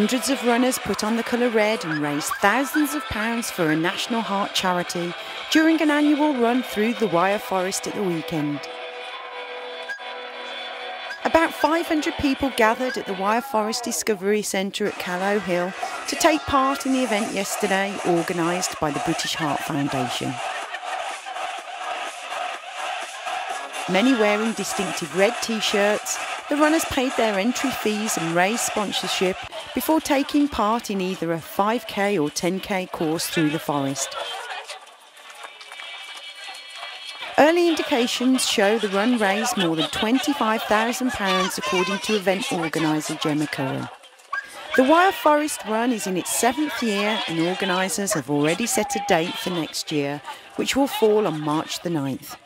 Hundreds of runners put on the colour red and raised thousands of pounds for a National Heart charity during an annual run through the Wyre Forest at the weekend. About 500 people gathered at the Wyre Forest Discovery Centre at Callow Hill to take part in the event yesterday organised by the British Heart Foundation. Many wearing distinctive red t-shirts, the runners paid their entry fees and raised sponsorship before taking part in either a 5k or 10k course through the forest. Early indications show the run raised more than £25,000 according to event organiser Gemma Cohen. The Wyre Forest Run is in its seventh year and organisers have already set a date for next year, which will fall on March the 9th.